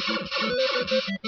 Thank you.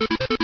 you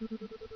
Thank you.